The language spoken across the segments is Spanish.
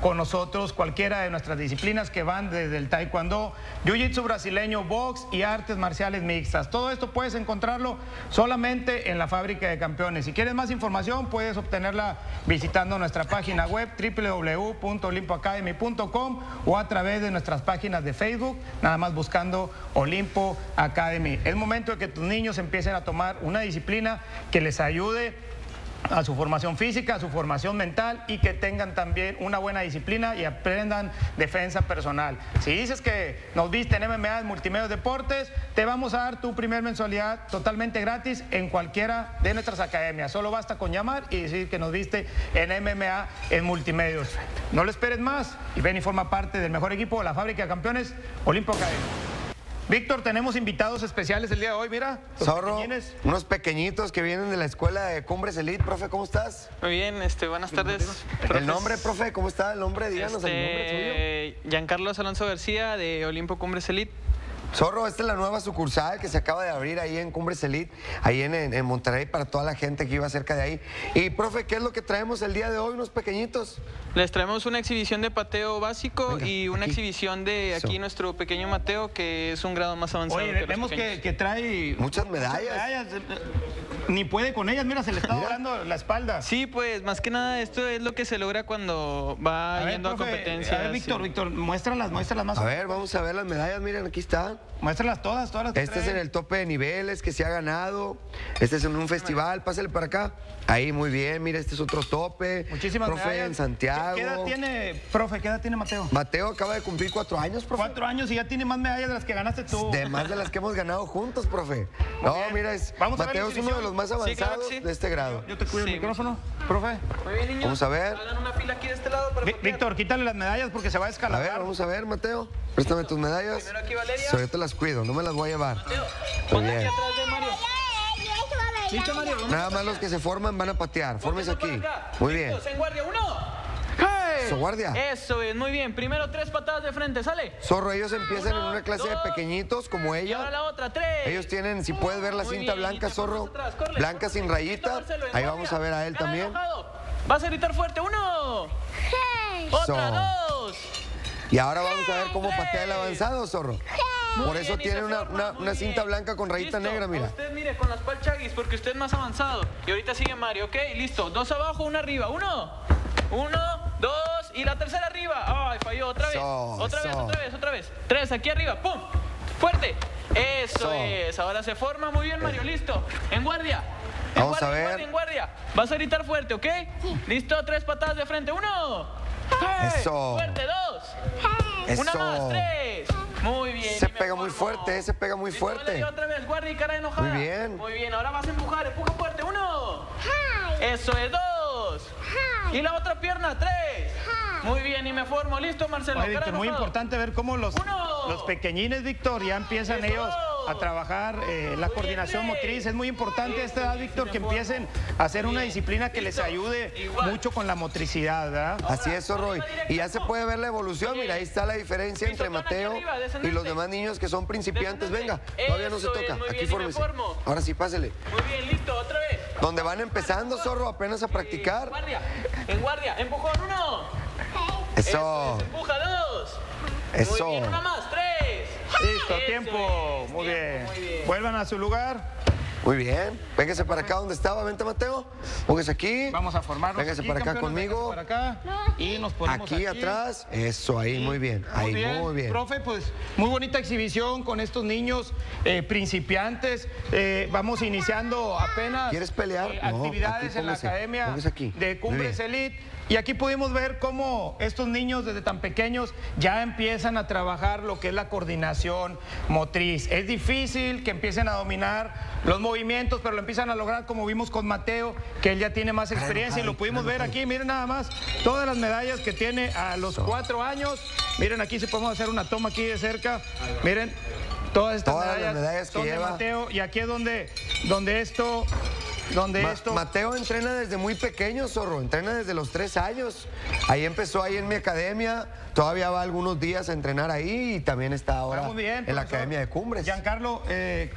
con nosotros cualquiera de nuestras disciplinas que van desde el taekwondo, jiu-jitsu brasileño, box y artes marciales mixtas. Todo esto puedes encontrarlo solamente en la fábrica de campeones. Si quieres más información, puedes obtenerla visitando nuestra página web www.olimpoacademy.com o a través de nuestras páginas de Facebook, nada más buscando Olimpo Academy. Es momento de que tus niños empiecen a tomar una disciplina que les ayude a su formación física, a su formación mental y que tengan también una buena disciplina y aprendan defensa personal. Si dices que nos viste en MMA, en Multimedios Deportes, te vamos a dar tu primer mensualidad totalmente gratis en cualquiera de nuestras academias. Solo basta con llamar y decir que nos viste en MMA, en Multimedios. No lo esperes más y ven y forma parte del mejor equipo de la fábrica de campeones, Olimpo Academy. Víctor, tenemos invitados especiales el día de hoy, mira. Zorro, pequeñines. unos pequeñitos que vienen de la escuela de Cumbres Elite. Profe, ¿cómo estás? Muy bien, este, buenas tardes. El nombre, profe, ¿cómo está? El nombre, díganos el nombre suyo. Este, Giancarlo Alonso García de Olimpo Cumbres Elite. Zorro, esta es la nueva sucursal que se acaba de abrir ahí en Cumbres Elite, ahí en, Monterrey, para toda la gente que iba cerca de ahí. Y, profe, ¿qué es lo que traemos el día de hoy? Unos pequeñitos. Les traemos una exhibición de pateo básico Venga, y una aquí. exhibición de Eso. aquí nuestro pequeño Mateo, que es un grado más avanzado. Oye, que vemos que, trae Muchas medallas. Ni puede con ellas, mira, se le está doblando la espalda. Sí, pues más que nada esto es lo que se logra cuando va A ver, yendo profe, a competencias. A ver, Víctor, sí. Víctor, muéstralas, muéstralas más. A ver, vamos a ver las medallas. Miren, aquí están. Muéstralas todas, todas las que Este es en el tope de niveles que se ha ganado. Este es en un festival. Pásale para acá. Ahí, muy bien. Mira, este es otro tope. Muchísimas Profe medallas. en Santiago. ¿Qué, edad tiene, profe, qué edad tiene Mateo? Mateo acaba de cumplir cuatro años, profe. Cuatro años y ya tiene más medallas de las que ganaste tú. De más de las que hemos ganado juntos, profe. No, bien. mira, es, Vamos a Mateo es uno de los más Sí, claro que avanzados sí. de este grado. Yo te cuido Sí, el micrófono, profe. Muy bien, niños. Vamos a ver. Hagan una fila aquí de este lado para. Víctor, quítale las medallas porque se va a A escalar. ver, vamos a ver, Mateo. Préstame tus medallas. Primero aquí, Valeria. Yo te las cuido, no me las voy a llevar. Mateo, Muy ponte aquí bien. atrás de Mario. ¿Listo, Mario? Vamos Nada más los que se forman van a patear. Fórmese Ponte aquí. Muy bien. En guardia, uno. ¡Hey! Eso, guardia. Eso es, muy bien. Primero tres patadas de frente, ¿sale? Zorro, ellos empiezan en una clase de pequeñitos como Y ahora ella. la otra, tres. Ellos tienen, si puedes ver la Muy cinta bien, blanca, Zorro, atrás, blanca sin rayita. Marcelo, Ahí guardia. vamos a ver a él Cara también. enojado. Vas a gritar fuerte, uno. Otra, dos. Y ahora vamos a ver cómo Tres. patea el avanzado, Zorro. Muy Por eso bien, tiene una, forma, una- cinta blanca con rayita Listo, negra, mira. Usted mire con las palchaguis porque usted es más avanzado. Y ahorita sigue Mario, ¿ok? Listo. Dos abajo, una arriba. Uno. Uno, dos y la tercera arriba. Ay, falló otra vez. Eso, otra vez, eso. otra vez, otra vez. Tres aquí arriba. ¡Pum! Fuerte. Eso. Eso es. Ahora se forma muy bien, Mario. Listo. En guardia. En Vamos a guardia, en ver. guardia, en guardia. Vas a gritar fuerte, ¿ok? Listo. Tres patadas de frente. Uno. ¡Hey! Eso. Fuerte. Dos. Una más. Eso. Tres. Muy bien. Se pega muy fuerte, se pega muy fuerte. Otra vez, guardia y cara enojada. Muy bien. Muy bien, ahora vas a empujar, empuja fuerte. Uno. Eso es dos. Y la otra pierna, tres. Muy bien, y me formo. Listo, Marcelo. Oye, Víctor, muy importante ver cómo los, Uno. los pequeñines, Víctor, ya empiezan Eso. ellos a trabajar eh, la coordinación motriz. Es muy importante a esta edad, Víctor, que empiecen a hacer una disciplina que les ayude mucho con la motricidad, ¿verdad? Así es, Zorro. Y- ya se puede ver la evolución. Mira, ahí está la diferencia entre Mateo y los demás niños que son principiantes. Venga, todavía no se Eso toca. Aquí fórmese. Ahora sí, pásele. Muy bien, listo, otra vez. Donde van empezando, Zorro, apenas a practicar. Guardia, en guardia, empujón, uno. Eso, es, empuja, dos. Eso. Muy bien, una más. Listo, tiempo. bien. muy bien. Vuelvan a su lugar. Muy bien. Véngase para acá donde estaba. Vente, Mateo. Póngase aquí. Vamos a formarnos. Véngase aquí, para acá conmigo. véngase Para acá. Y nos ponemos Aquí atrás. Eso, ahí, muy bien. Ahí, muy bien. Profe, pues muy bonita exhibición con estos niños eh, principiantes. Eh, vamos iniciando apenas ¿Quieres pelear? eh, No, actividades en la academia aquí. de Muy Cumbres Elite. Y aquí pudimos ver cómo estos niños desde tan pequeños ya empiezan a trabajar lo que es la coordinación motriz. Es difícil que empiecen a dominar los movimientos, pero lo empiezan a lograr como vimos con Mateo, que él ya tiene más experiencia y lo pudimos ver aquí. Miren nada más todas las medallas que tiene a los cuatro años. Miren aquí si podemos hacer una toma aquí de cerca. Miren. Todas estas Todas las medallas, medallas que son de. Mateo y aquí es donde, donde esto, donde Ma- esto. Mateo entrena desde muy pequeño, Zorro. Entrena desde los tres años. Ahí empezó ahí en mi academia. Todavía va algunos días a entrenar ahí y también está ahora Está muy bien, en la academia de Cumbres. Giancarlo, eh,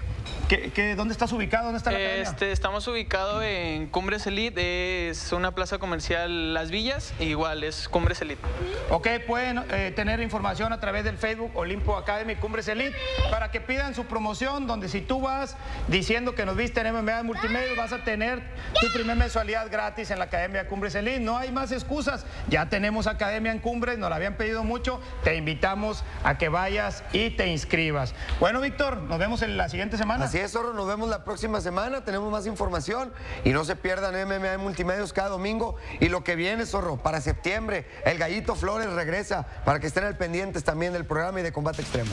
¿Qué, qué, dónde estás ubicado? ¿Dónde está la academia? Este, estamos ubicados en Cumbres Elite, es una plaza comercial Las Villas, igual es Cumbres Elite. Ok, pueden eh, tener información a través del Facebook Olimpo Academy Cumbres Elite para que pidan su promoción, donde si tú vas diciendo que nos viste en MMA Multimedia, vas a tener tu primer mensualidad gratis en la Academia Cumbres Elite. No hay más excusas, ya tenemos Academia en Cumbres, nos la habían pedido mucho, te invitamos a que vayas y te inscribas. Bueno, Víctor, nos vemos en la siguiente semana. Zorro, nos vemos la próxima semana, tenemos más información y no se pierdan MMA Multimedios cada domingo. Y lo que viene, Zorro, para septiembre, el Gallito Flores regresa para que estén al pendientes también del programa y de combate extremo.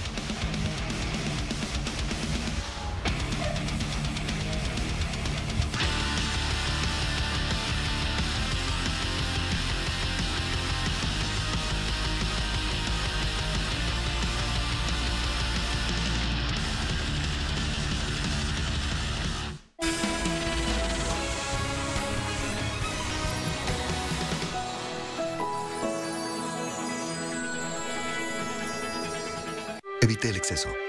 Evite el exceso.